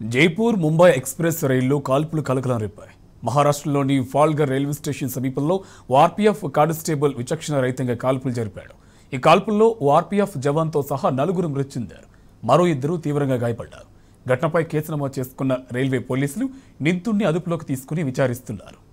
Jaipur Mumbai express రైల్లో కాల్పులు కలకలం రేపాయి. మహారాష్ట్రలోని ఫాల్గర్ రైల్వే స్టేషన్ సమీపంలో ఆర్పీఎఫ్ కానిస్టేబుల్ విచక్షణ రహితంగా కాల్పులు జరిపాడు. ఈ కాల్పుల్లో ఆర్పీఎఫ్ జవాన్తో సహా నలుగురు మృతి చెందారు మరో ఇద్దరు తీవ్రంగా గాయపడ్డారు. ఘటనపై కేసు నమోదు చేసుకున్న రైల్వే పోలీసులు నిందితుడిని అదుపులోకి తీసుకుని విచారిస్తున్నారు.